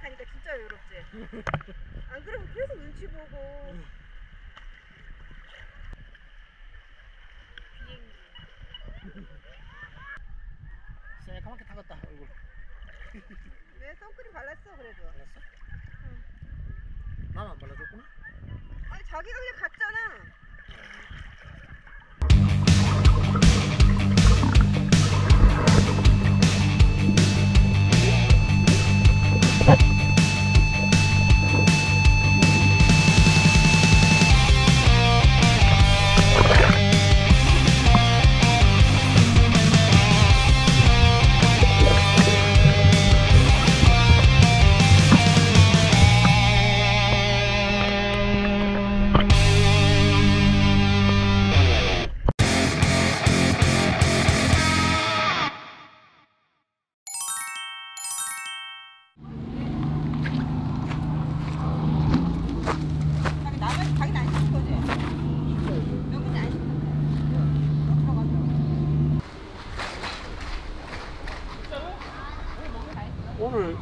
이렇게 안 옮기고 2박 하니까 진짜 외롭지. 안 그러면 계속 눈치 보고. 비행기. 새까맣게 타겠다 얼굴 왜 선크림 발랐어 그래도? 알았어? 나는 안 발라줬구나 아니 자기가 그냥 갔잖아. 오늘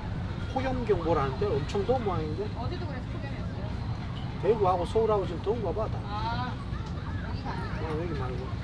폭염경 보라는데 엄청 더운 모양인데 어제도 그래서 폭염이었어요. 대구하고 서울하고 지금 더운가 봐 다. 아 여기가 아니고. 어, 여기 말고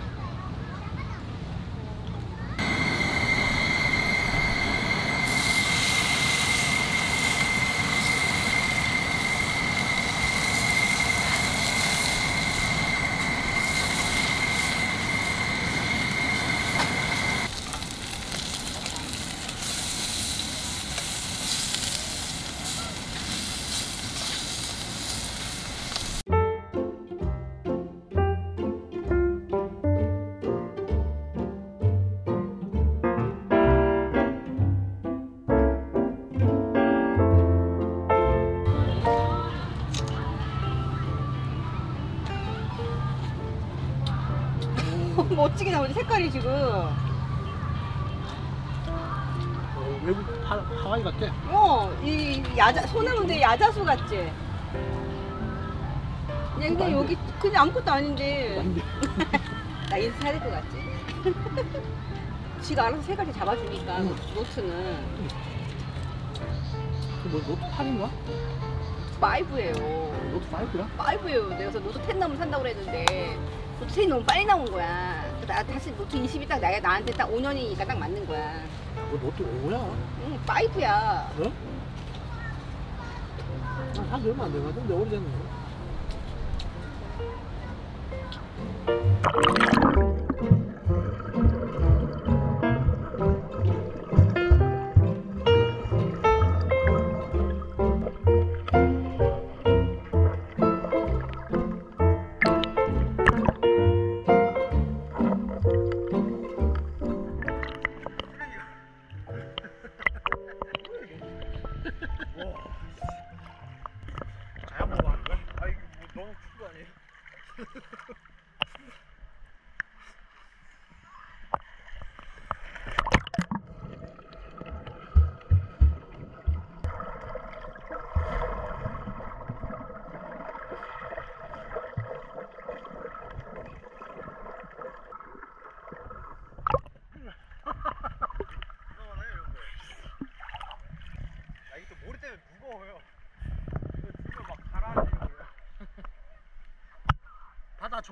나오지 색깔이 지금. 어, 외국 하, 하와이 같대 어, 이 야자 소나무인데 야자수 같지? 그냥 근데 여기 그냥 아무것도 아닌데 나 인사 해야 될 것 같지? 지가 알아서 색깔 다 잡아주니까 응. 노트는 뭐 노트 8인가? 5예요 노트 5야? 5예요 내가 그래서 노트 10 나오면 산다고 그랬는데 노트 10이 너무 빨리 나온 거야 나 다시 노트 20이 딱 나, 나한테 딱 5년이니까 딱 맞는 거야 뭐 노트 5야? 응 5야 어? 난한지 얼마 안 되거든 오래됐네 자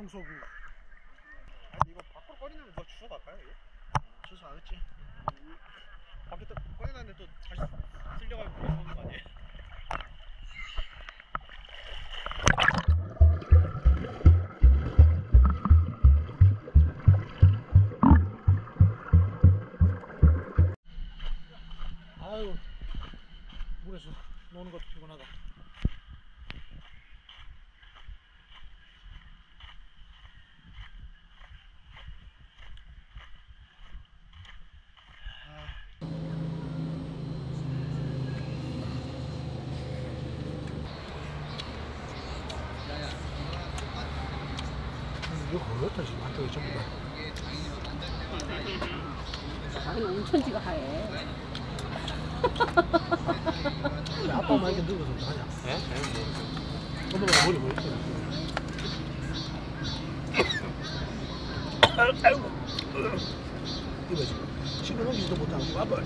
청소부 아니 이거 밖으로 꺼내면 너 주워 갈까요? 주소 안 했지? 밖에 또 꺼내놨는데 또 다시 쓸려가지고 오는 거 아니에요? 아유 물에서 노는 것도 피곤하다 이거 걸렸다 지금 한쪽에 전부 다 자기는 온 천지가 하얘 근데 아빠 이렇게 늙어서 어떡하냐 네? 엄마가 머리 보였어 아이고 이거지. 씹어 넘기지도 못하고 밥을.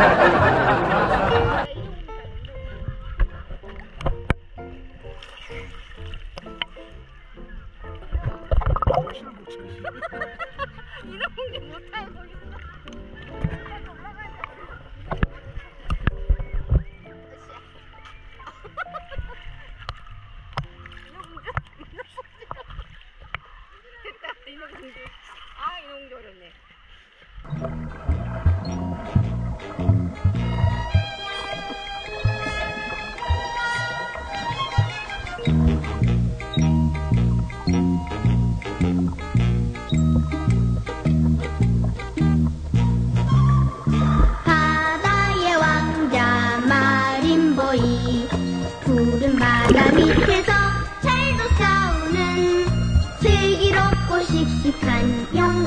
Ha, ha, ha, ha.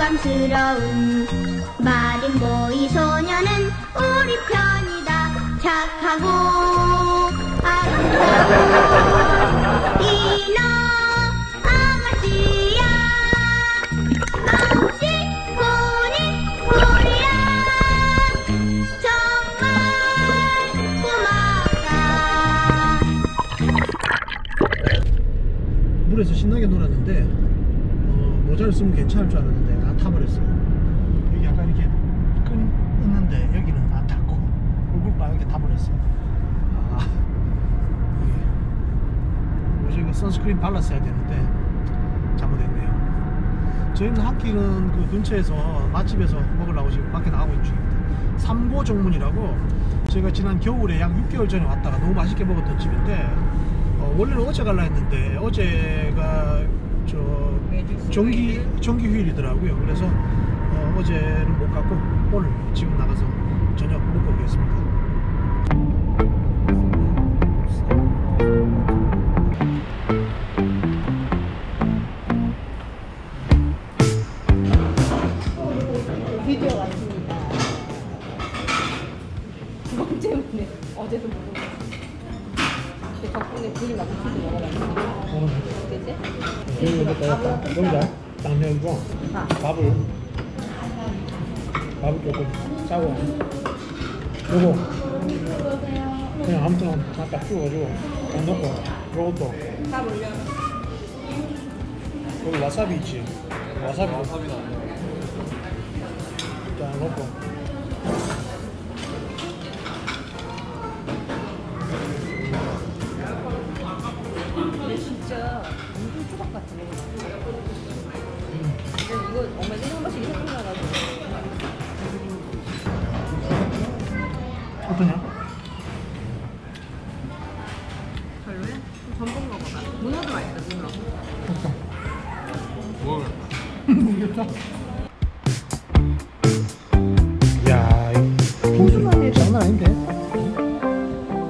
영광스러운 마린 보이 소녀는 우리 편이다. 착하고. 물에서 신나게 놀았는데 어, 모자를 쓰면 괜찮을 줄 알았는데 다 타버렸어요. 여기 약간 이렇게 끈 있는데 여기는 안 탔고 얼굴 빨갛게 타버렸어요. 아, 예. 뭐지 그 선스크린 발랐어야 되는데 잘못했네요. 저희는 한 끼는 그 근처에서 맛집에서 먹으려고 지금 밖에 나가고 있는 중입니다. 삼보 정문이라고 저희가 지난 겨울에 약 6개월 전에 왔다가 너무 맛있게 먹었던 집인데 어, 원래는 어제 갈라 했는데 어제가 저 정기 정기 휴일이더라고요. 그래서 어, 어제는 못 갔고 오늘 지금 나가서 저녁 먹고 오겠습니다. 덕분에 둘이 막 같이 먹어봤어. 그치? 여기다 딱 내고 밥을 밥을 조금 짜고 요거 그냥 아무튼 딱 주워가지고 딱 넣고 요것도 다 올려. 여기 와사비 있지 와사비 와사비 딱 넣고 근데 야 고수 장난 아닌데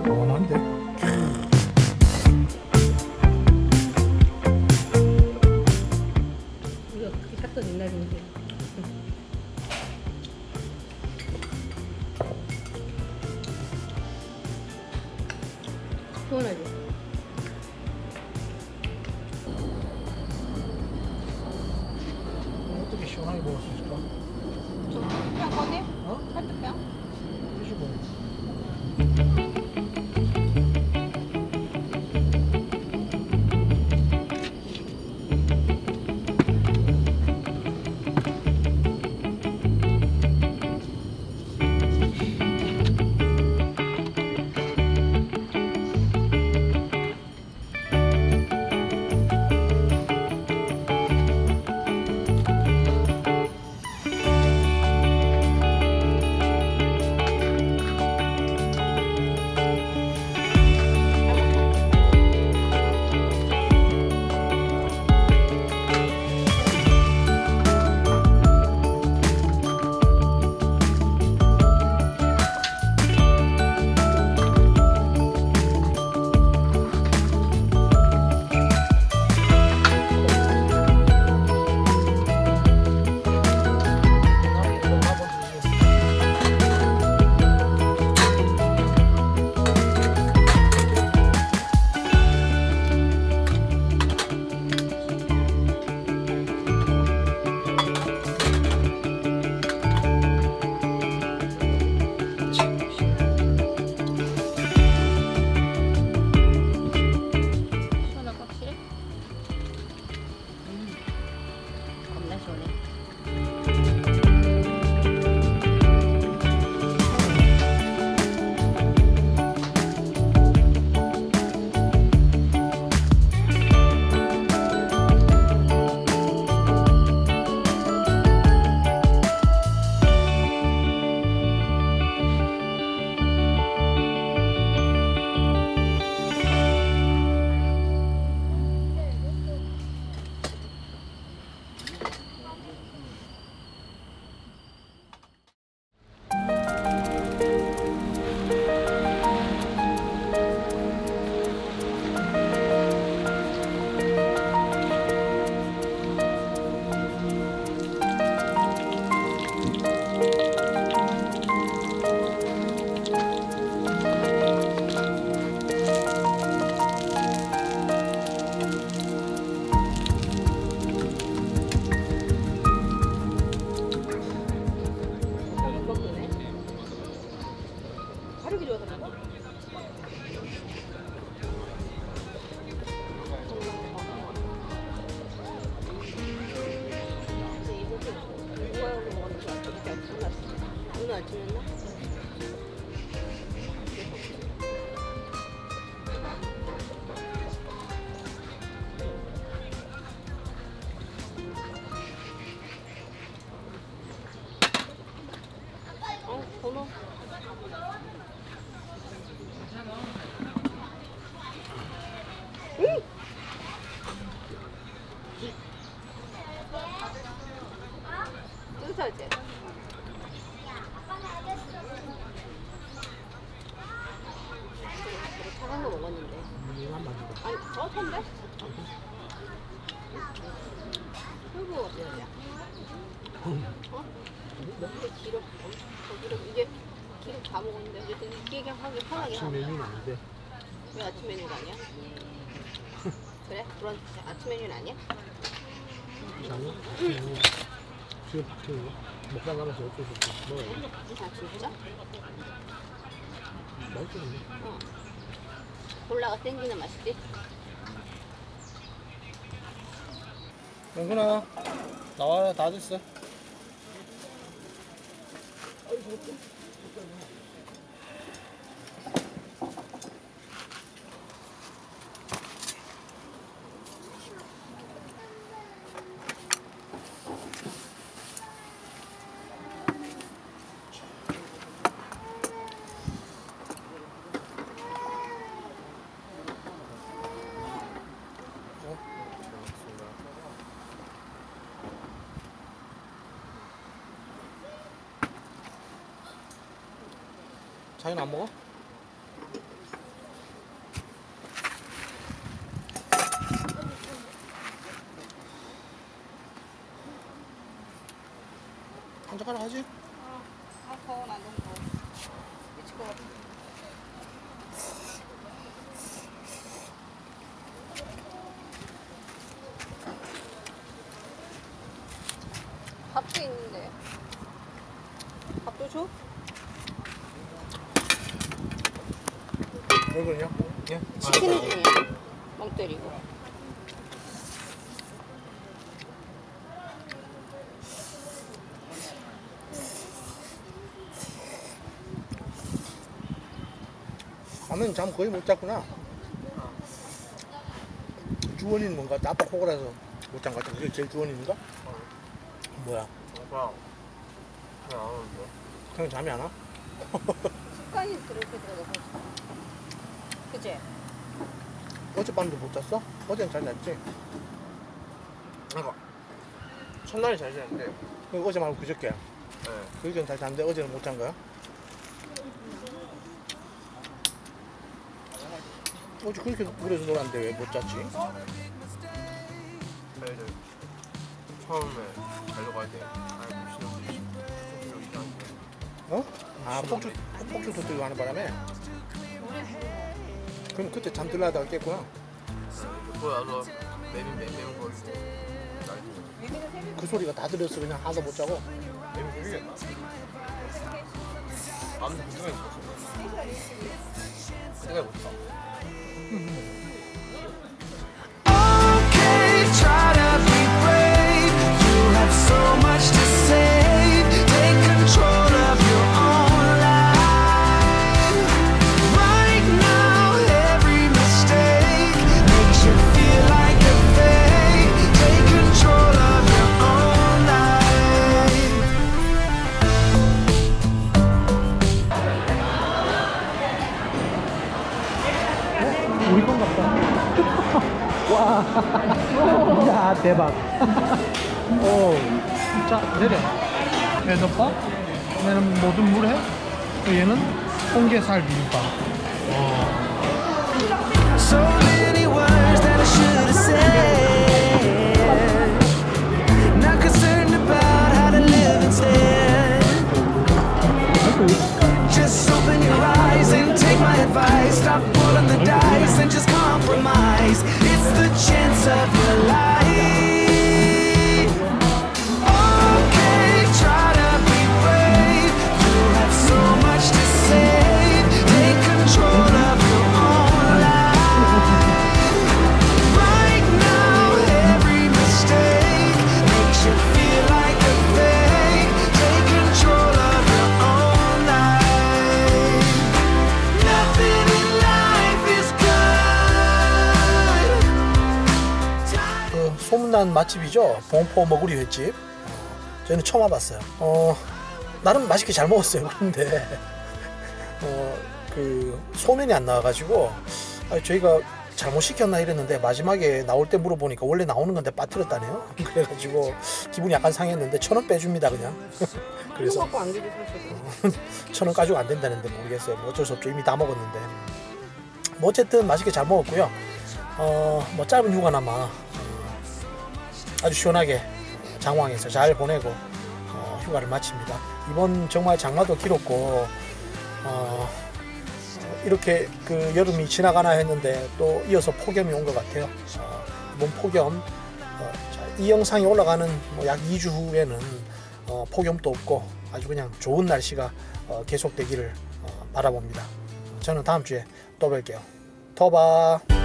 어마한데 이거 그렇게 샀던 옛날인데. 시원하지? 오늘 아침이었나? 이만 만지고. 아니? 아이고, 어때요? 어? 이게 기름, 어, 기름, 이게 기름 다 먹었는데, 이제 좀 익게 하게 편하게 아침. 메뉴는 아닌데. 왜 아침 메뉴가 아니야? 그래? 그런 아침 메뉴는 아니야? 음. 지금 거? 먹다 남아서 어쩔 수 없어. 먹어야 돼. 아 진짜? 근데. 어. 콜라가 땡기는 맛이지? 영근아, 나와라. 다 됐어. 자기는 안 먹어? 한 젓가락 하지? 아 더워 난 너무 더워 미칠 것 같아 밥도 있는데 밥도 줘? 왜 그러냐? 예? 멍 때리고 밤에는 잠 거의 못 잤구나. 주원이는 뭔가 나빠 코골아서 못 잔 것 같아. 그게 제일 주원이인가? 뭐야? 그냥 그냥 안 오는데. 그냥 잠이 안 와? 습관이 그렇게 들어가서 그치? 어젯밤도 못 잤어? 어제는 잘 잤지? 그러니까 첫날이 잘 지냈는데. 그 어제 말고 그저께. 네. 그저께는 잘 잤는데 어제는 못 잔 거야? 어제 그렇게 물에서 놀았는데 왜 못 잤지? 저희들 처음에 쉬는데 좀 이상한데. 어? 아 폭주 폭주 터뜨리고 하는 바람에 그럼 그때 잠들라다가 깼구나 그거 나서 매미 매 매운 거. 그 소리가 다 들렸어 그냥 하도 못 자고 매미 매미겠나? 아무튼 그 생각이 있었어. 그 생각이 못 자. Okay, try 와, 야 대박. 오, 자 내려. 애덮밥 얘는 모든 물회 또 얘는 홍게살 비빔밥. So take my advice. Stop rolling the dice and just compromise. It's the chance of your life. 맛집이죠. 봉포 머구리 횟집. 어, 저희는 처음 와봤어요. 어, 나름 맛있게 잘 먹었어요. 그런데 어, 그 소면이 안 나와가지고 아, 저희가 잘못 시켰나 이랬는데 마지막에 나올 때 물어보니까 원래 나오는 건데 빠뜨렸다네요. 그래가지고 기분이 약간 상했는데 천 원 빼줍니다 그냥. 그래서. 천 원 가지고 안 된다는데 모르겠어요. 뭐 어쩔 수 없죠. 이미 다 먹었는데. 뭐 어쨌든 맛있게 잘 먹었고요. 어, 뭐 짧은 휴가나마 어, 아주 시원하게 장왕에서 잘 보내고 어, 휴가를 마칩니다. 이번 정말 장마도 길었고 어, 이렇게 그 여름이 지나가나 했는데 또 이어서 폭염이 온 것 같아요. 어, 이번 폭염 어, 자, 이 영상이 올라가는 뭐 약 2주 후에는 어, 폭염도 없고 아주 그냥 좋은 날씨가 어, 계속되기를 어, 바라봅니다. 저는 다음 주에 또 뵐게요. 터바.